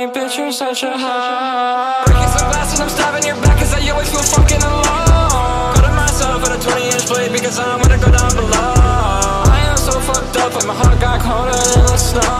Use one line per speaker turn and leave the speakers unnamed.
you bitch, you're such a high Breaking some glass and I'm stabbing your back Cause I always feel fucking alone. Go to myself with a 20 inch blade Because I'm gonna go down below. I am so fucked up, but my heart got colder than the snow.